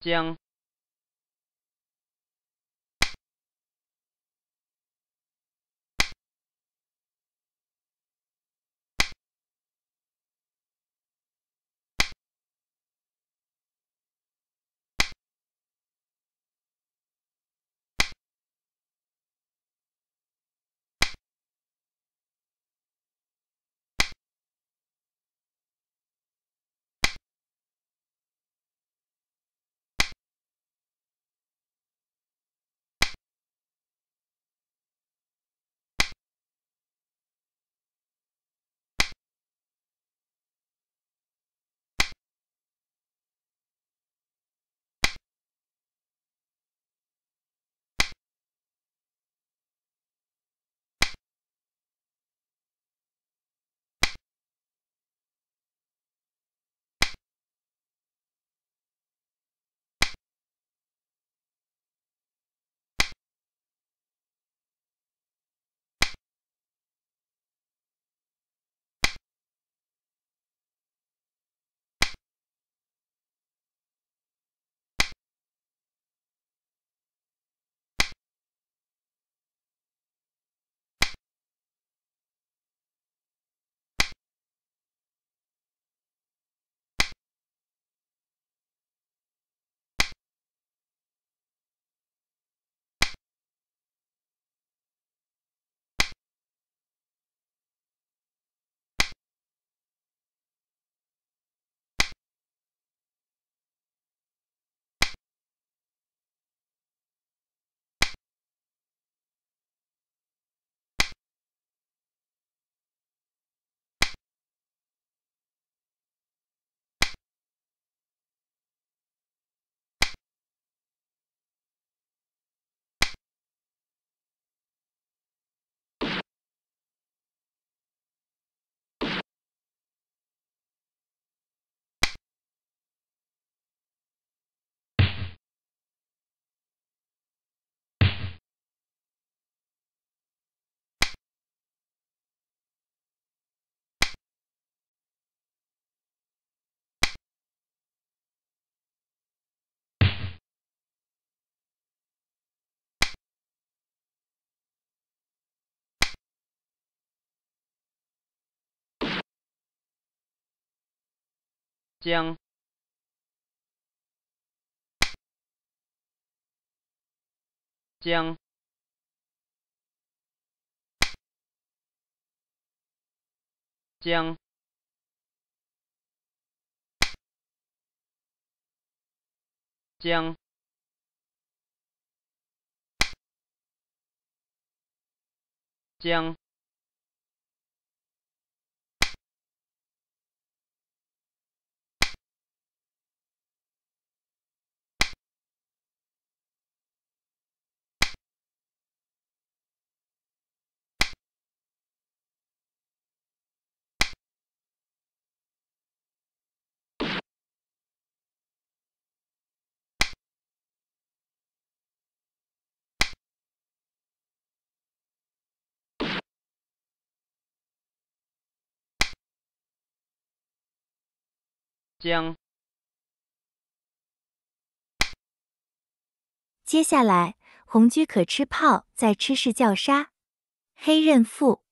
将将将将将将将接下来，红车可吃炮，再吃士叫杀。黑认负。